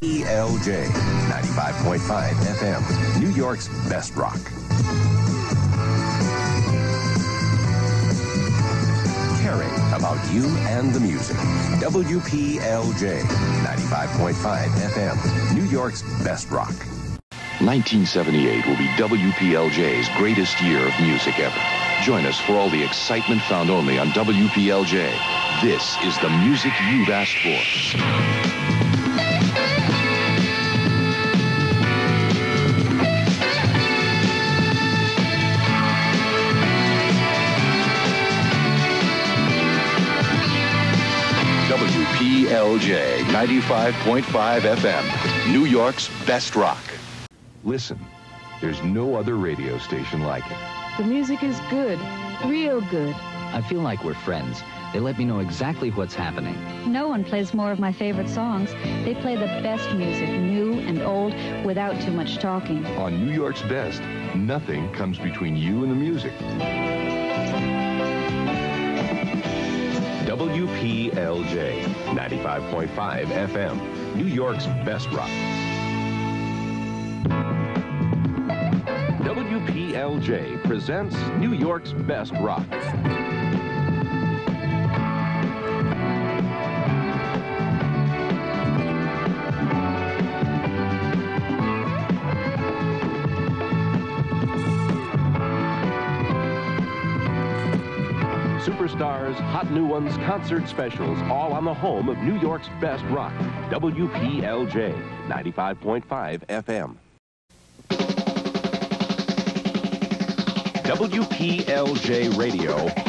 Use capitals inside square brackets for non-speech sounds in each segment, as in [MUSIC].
ELJ 95.5 FM, New York's best rock. Caring about you and the music. WPLJ 95.5 FM, New York's best rock. 1978 will be WPLJ's greatest year of music ever. Join us for all the excitement found only on WPLJ. This is the music you've asked for. WPLJ 95.5 FM, New York's best rock. Listen, there's no other radio station like it. The music is good, real good. I feel like we're friends. They let me know exactly what's happening. No one plays more of my favorite songs. They play the best music, new and old, without too much talking. On New York's best, nothing comes between you and the music. WPLJ 95.5 FM, New York's best rock. WPLJ presents New York's best rock. Superstars, hot new ones, concert specials, all on the home of New York's best rock. WPLJ 95.5 FM. WPLJ Radio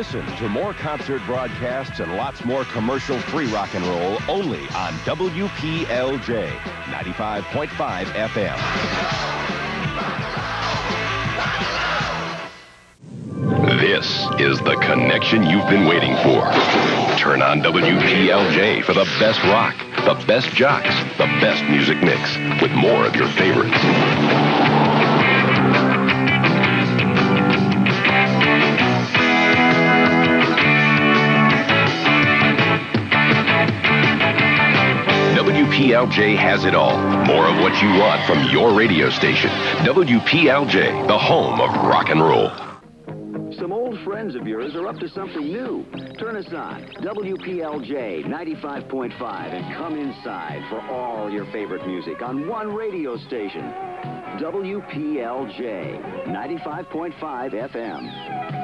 Listen to more concert broadcasts and lots more commercial-free rock and roll only on WPLJ 95.5 FM. This is the connection you've been waiting for. Turn on WPLJ for the best rock, the best jocks, the best music mix, with more of your favorites. WPLJ has it all. More of what you want from your radio station. WPLJ, the home of rock and roll. Some old friends of yours are up to something new. Turn us on. WPLJ 95.5 and come inside for all your favorite music on one radio station. WPLJ 95.5 FM.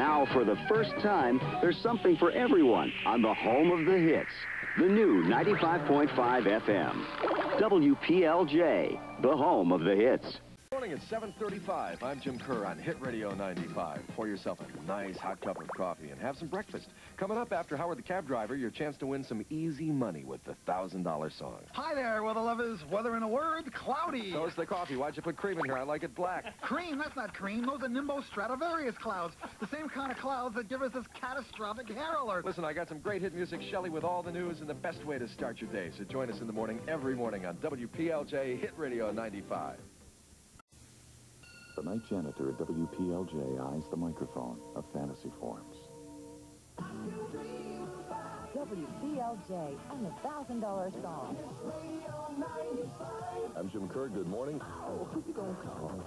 Now, for the first time, there's something for everyone on the home of the hits. The new 95.5 FM. WPLJ, the home of the hits. Morning at 7:35. I'm Jim Kerr on Hit Radio 95. Pour yourself a nice hot cup of coffee and have some breakfast. Coming up after Howard the Cab Driver, your chance to win some easy money with the thousand dollar song. Hi there, weather lovers. Weather in a word, cloudy. So is the coffee. Why'd you put cream in here? I like it black. Cream, that's not cream. Those are Nimbo Stradivarius clouds. The same kind of clouds that give us this catastrophic hair alert. Listen, I got some great hit music, Shelli, with all the news and the best way to start your day. So join us in the morning every morning on WPLJ Hit Radio 95. The night janitor at WPLJ eyes the microphone of Fantasy Forms. WPLJ and the thousand dollar song. I'm Jim Kerr. Good morning. Oh, who you gonna call?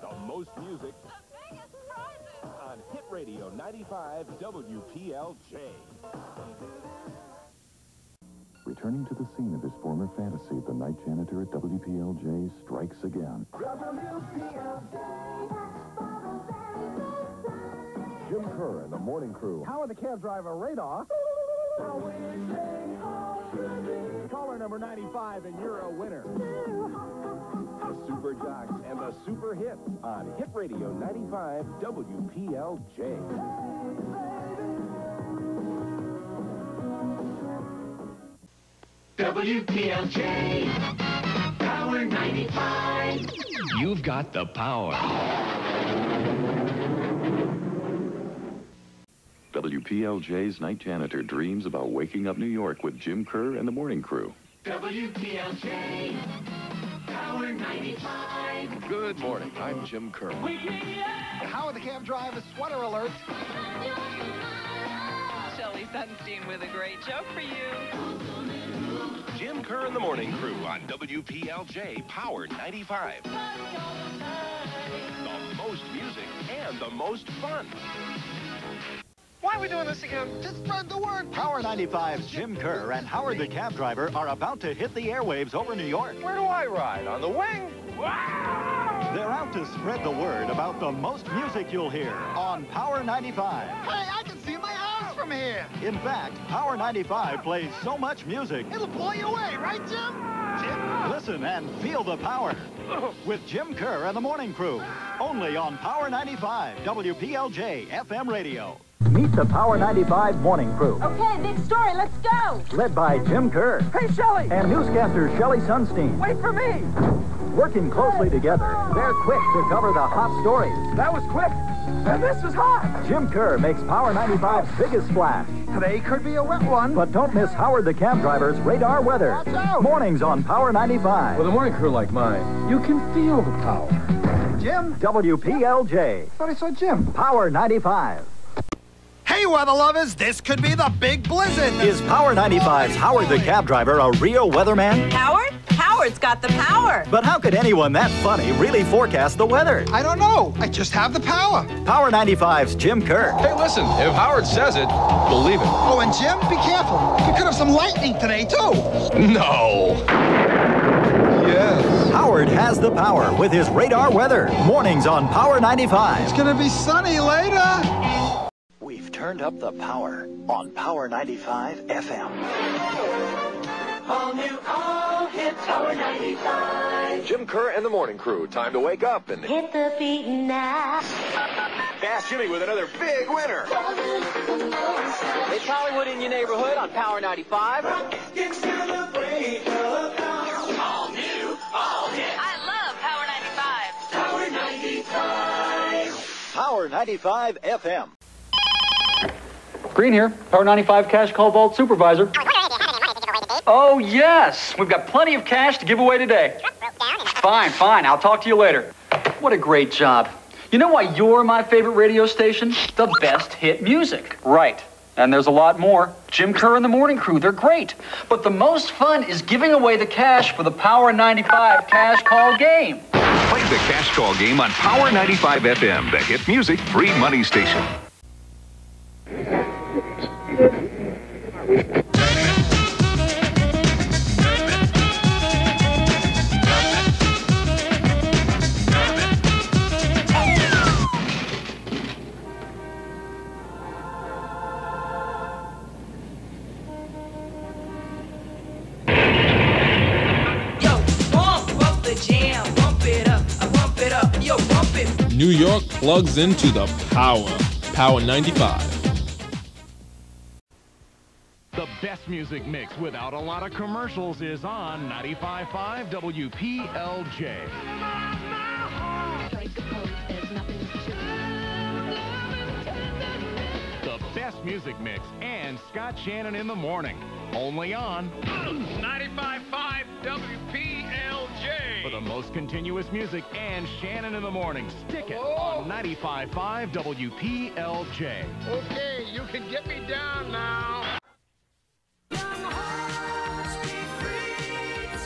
The most music on Hit Radio 95 WPLJ. Returning to the scene of his former fantasy, the night janitor at WPLJ strikes again. Jim Kerr and the morning crew. Howard the cab driver radar. Caller number 95, and you're a winner. The Super Jocks and the Super Hits on Hit Radio 95 WPLJ. WPLJ, Power 95. You've got the power. WPLJ's night janitor dreams about waking up New York with Jim Kerr and the morning crew. WPLJ, Power 95. Good morning. I'm Jim Kerr. Howard the cab driver sweater alert. Shelli Sonstein with a great joke for you. Jim Kerr and the Morning Crew on WPLJ Power 95. The most music and the most fun. Why are we doing this again? Just spread the word. Power 95's Jim Kerr and Howard the cab driver are about to hit the airwaves over New York. Where do I ride? On the wing? They're out to spread the word about the most music you'll hear on Power 95. Hey, I can see my house from here. In fact, Power 95 plays so much music. It'll blow you away, right, Jim? Jim? Listen and feel the power. Oh. With Jim Kerr and the Morning Crew. Only on Power 95, WPLJ FM radio. Meet the Power 95 Morning Crew. Okay, big story. Let's go. Led by Jim Kerr. Hey, Shelli. And newscaster Shelli Sonstein. Wait for me. Working closely together, they're quick to cover the hot stories. That was quick. And this is hot. Jim Kerr makes Power 95's biggest splash. Today could be a wet one. But don't miss Howard the cab driver's radar weather. Watch out. Mornings on Power 95. With a morning crew like mine, you can feel the power. Jim. WPLJ. thought I saw Jim. Power 95. Hey, weather lovers, this could be the big blizzard. Is Power 95's Howard the cab driver a real weatherman? Howard? Howard's got the power. But how could anyone that funny really forecast the weather? I don't know. I just have the power. Power 95's Jim Kerr. Hey, listen, if Howard says it, believe it. Oh, and Jim, be careful. We could have some lightning today, too. [LAUGHS] No. Yes. Howard has the power with his radar weather. Mornings on Power 95. It's going to be sunny later. We've turned up the power on Power 95 FM. All new, all hit Power 95. Jim Kerr and the morning crew. Time to wake up and Hit the beat now. Fast Jimmy with another big winner. It's Hollywood in your neighborhood on Power 95. Get to the break of dawn. All new, all hit. I love Power 95. Power 95. Power 95 FM. Green here, Power 95 Cash Call Vault Supervisor. Oh, yes. We've got plenty of cash to give away today. Fine, fine. I'll talk to you later. What a great job. You know why you're my favorite radio station? The best hit music. Right. And there's a lot more. Jim Kerr and the Morning Crew, they're great. But the most fun is giving away the cash for the Power 95 Cash Call game. Play the Cash Call game on Power 95 FM, the hit music free money station. New York plugs into the power. Power 95. The best music mix without a lot of commercials is on 95.5 WPLJ. The best music mix and Scott Shannon in the morning. Only on 95.5 WPLJ. for the most continuous music and Shannon in the morning. Stick it on 95.5 WPLJ. Okay, you can get me down now.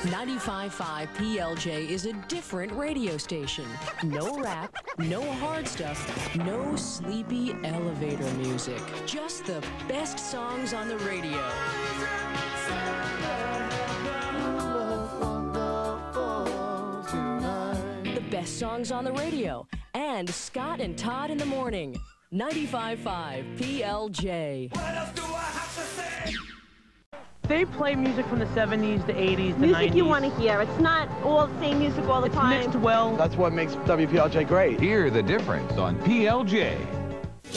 95.5 PLJ is a different radio station. No rap, no hard stuff, no sleepy elevator music. Just the best songs on the radio. Best songs on the radio. And Scott and Todd in the morning. 95.5 PLJ. They play music from the 70s, the 80s, the music 90s. you want to hear. It's not all the same music all the It's time. mixed well. That's what makes WPLJ great. Hear the difference on PLJ.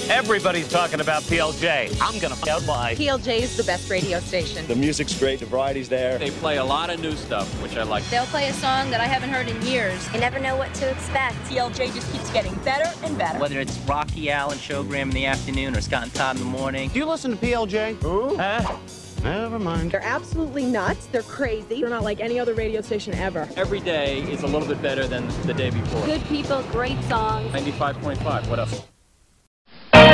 Everybody's talking about PLJ. I'm gonna find out why. PLJ is the best radio station. The music's great, the variety's there. They play a lot of new stuff, which I like. They'll play a song that I haven't heard in years. You never know what to expect. PLJ just keeps getting better and better. Whether it's Rocky Allen Showgram in the afternoon or Scott and Todd in the morning. Do you listen to PLJ? Who? Huh? Never mind. They're absolutely nuts. They're crazy. They're not like any other radio station ever. Every day is a little bit better than the day before. Good people, great songs. 95.5. What else?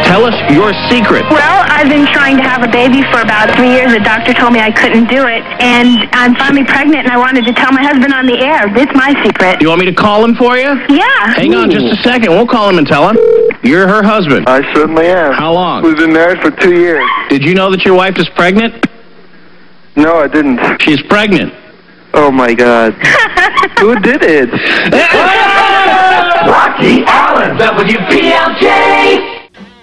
Tell us your secret. Well, I've been trying to have a baby for about three years. The doctor told me I couldn't do it. And I'm finally pregnant and I wanted to tell my husband on the air. It's my secret. Do you want me to call him for you? Yeah. Hang on just a second. We'll call him and tell him. You're her husband. I certainly am. How long? We've been married for two years. Did you know that your wife is pregnant? No, I didn't. She's pregnant. Oh my God. [LAUGHS] Who did it? [LAUGHS] Rocky Allen, WPLJ.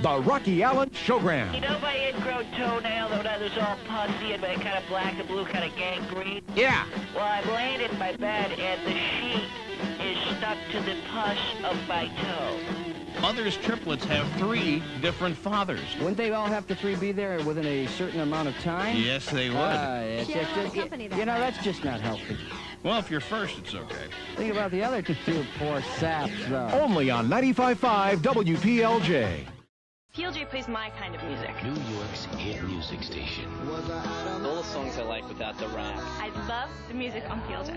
The Rocky Allen Showgram. You know my ingrown toenail that when I was all pussy and my kind of black and blue, kind of gangrene? Yeah. Well, I'm laying in my bed and the sheet is stuck to the pus of my toe. Mother's triplets have three different fathers. Wouldn't they all have to three be there within a certain amount of time? Yes, they would. Ah, it's Yeah, just- company that you know, that's just not healthy. Well, if you're first, it's okay. Think about the other two poor saps, though. Only on 95.5 WPLJ. PLJ plays my kind of music. New York's hit music station. All the songs I like without the rap. I love the music on PLJ.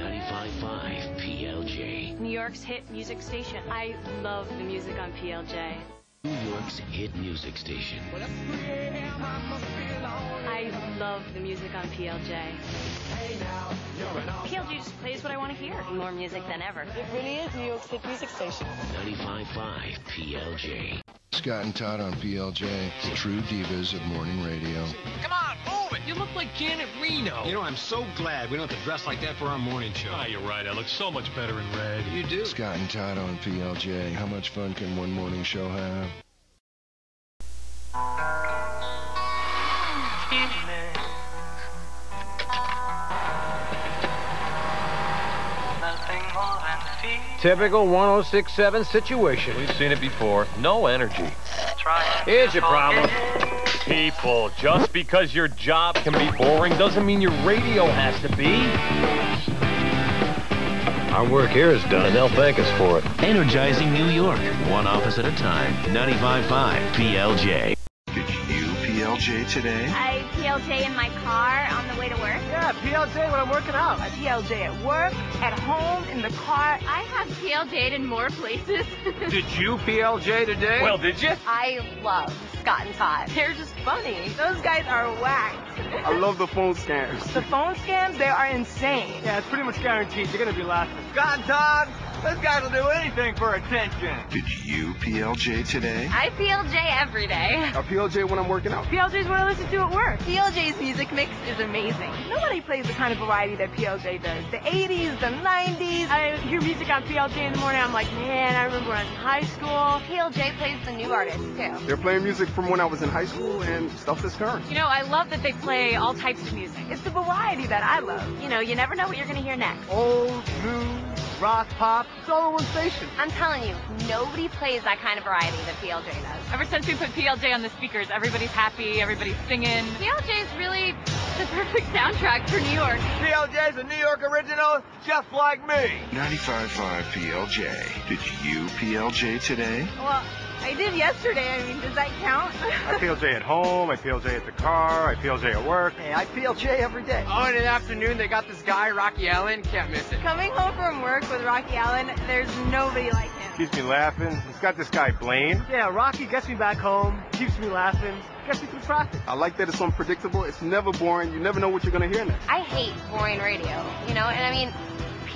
95.5 PLJ. New York's hit music station. I love the music on PLJ. New York's hit music station. I love the music on PLJ. PLJ just plays what I want to hear. More music than ever. It really is New York's hit music station. 95.5 PLJ. Scott and Todd on PLJ, the true divas of morning radio. Come on, move it. You look like Janet Reno. You know, I'm so glad we don't have to dress like that for our morning show. Ah, you're right. I look so much better in red. You do. Scott and Todd on PLJ. How much fun can one morning show have? Typical 1067 situation. We've seen it before. No energy. Here's your problem. People, just because your job can be boring doesn't mean your radio has to be. Our work here is done. And they'll thank us for it. Energizing New York, one office at a time. 95.5 PLJ. Did you PLJ today? I PLJ in my car on the way to work. Yeah, PLJ when I'm working out. I PLJ at work, at home, in the car. I have PLJ'd in more places. [LAUGHS] Did you PLJ today? Well, did you? I love Scott and Todd. They're just funny. Those guys are whack. I love the phone scams. The phone scams, they are insane. Yeah, it's pretty much guaranteed. You're gonna be laughing. Scott and Todd, those guy will do anything for attention. Did you PLJ today? I PLJ every day. I PLJ when I'm working out. PLJ is what I listen to at work. PLJ's music mix is amazing. Nobody plays the kind of variety that PLJ does. The 80s, the 90s. I hear music on PLJ in the morning. I'm like, man, I remember when I was in high school. PLJ plays the new artists too. They're playing music from when I was in high school and stuff that's current. You know, I love that they play all types of music. It's the variety that I love. You know, you never know what you're gonna hear next. Old, new, rock, pop, it's all in one station. I'm telling you, nobody plays that kind of variety that PLJ does. Ever since we put PLJ on the speakers, everybody's happy, everybody's singing. PLJ is really the perfect soundtrack for New York. PLJ's a New York original, just like me. 95.5 PLJ. Did you PLJ today? Well, I did yesterday. I mean, does that count? I PLJ at home, I PLJ at the car, I PLJ at work. Hey, I PLJ every day. Oh, in the afternoon, they got this guy, Rocky Allen. Can't miss it. Coming home from work with Rocky Allen, there's nobody like him. Keeps me laughing. He's got this guy, Blaine. Yeah, Rocky gets me back home, keeps me laughing, gets me through traffic. I like that it's unpredictable. It's never boring. You never know what you're going to hear next. I hate boring radio, you know, and I mean,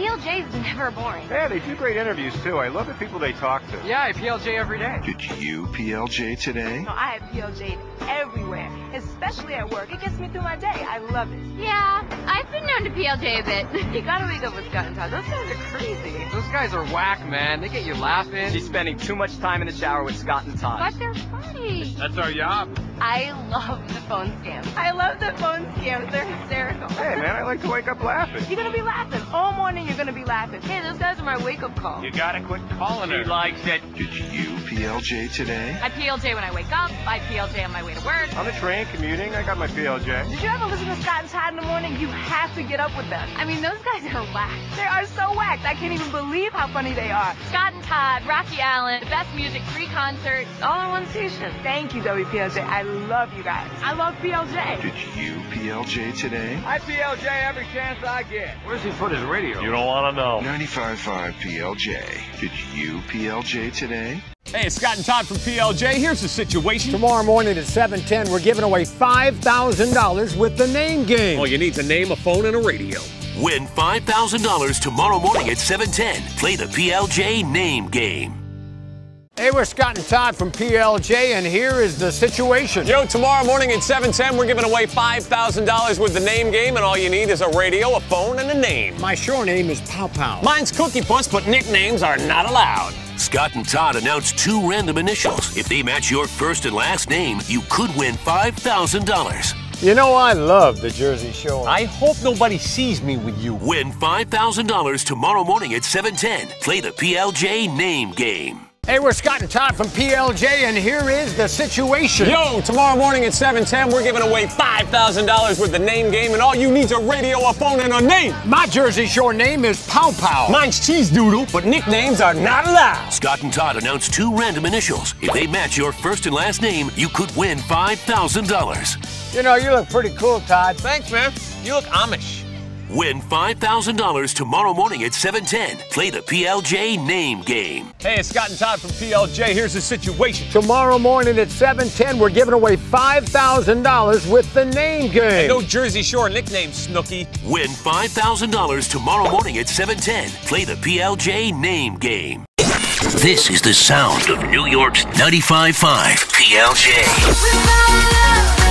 PLJ's never boring. Yeah, they do great interviews, too. I love the people they talk to. Yeah, I PLJ every day. Did you PLJ today? No, I have PLJ'd everywhere, especially at work. It gets me through my day. I love it. Yeah, I've been known to PLJ a bit. [LAUGHS] You gotta wake up with Scott and Todd. Those guys are crazy. Those guys are whack, man. They get you laughing. She's spending too much time in the shower with Scott and Todd. but they're funny. That's our job. I love the phone scams. I love the phone scams. They're hysterical. Hey, man, I like to wake up laughing. You're gonna be laughing. All morning you're gonna be laughing. Hey, those guys are my wake-up call. You gotta quit calling her. She likes it. Did you PLJ today? I PLJ when I wake up. I PLJ on my way to work. On the train, commuting, I got my PLJ. Did you ever listen to Scott and Todd in the morning? You have to get up with them. I mean, those guys are whack. They are so whacked. I can't even believe how funny they are. Scott and Todd, Rocky Allen, the best music, free concerts, all on one station. Thank you, WPLJ. I love you guys. I love PLJ. Did you PLJ today? I PLJ every chance I get. Where's he put his radio? You don't want to know. 95.5 PLJ. Did you PLJ today? Hey, it's Scott and Todd from PLJ. Here's the situation. Tomorrow morning at 7:10, we're giving away $5,000 with the name game. All you need is a name, a phone, and a radio. Win $5,000 tomorrow morning at 710. Play the PLJ name game. Hey, we're Scott and Todd from PLJ, and here is the situation. Joe, tomorrow morning at 710, we're giving away $5,000 with the name game, and all you need is a radio, a phone, and a name. My show name is Pow Pow. Mine's Cookie Puss, but nicknames are not allowed. Scott and Todd announced two random initials. If they match your first and last name, you could win $5,000. You know, I love the Jersey Shore. I hope nobody sees me with you. Win $5,000 tomorrow morning at 710. Play the PLJ name game. Hey, we're Scott and Todd from PLJ, and here is the situation. Yo, tomorrow morning at 710, we're giving away $5,000 with the name game, and all you need is a radio, a phone, and a name. My Jersey Shore name is Pow Pow. Mine's Cheese Doodle, but nicknames are not allowed. Scott and Todd announced two random initials. If they match your first and last name, you could win $5,000. You know, you look pretty cool, Todd. Thanks, man. You look Amish. Win $5,000 tomorrow morning at 710. Play the PLJ name game. Hey, it's Scott and Todd from PLJ. Here's the situation. Tomorrow morning at 710, we're giving away $5,000 with the name game. No Jersey Shore nickname, Snooki. Win $5,000 tomorrow morning at 710. Play the PLJ name game. This is the sound of New York's 95.5 PLJ.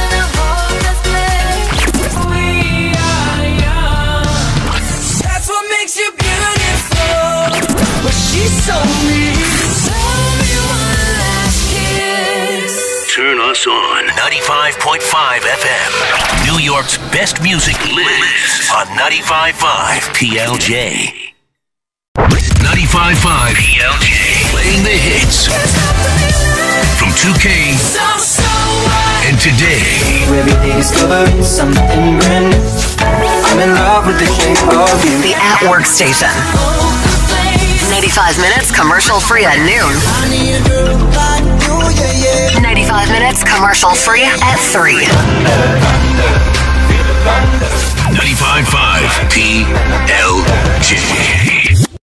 Turn us on 95.5 FM. New York's best music lives on 95.5 PLJ. 95.5 PLJ. Playing the hits from 2K So, so what? and today. Every day discovering something brand new. I'm in love with the shape of you. The at work station. 95 minutes commercial free at noon. 95 minutes commercial free at 3. 95.5 PLJ.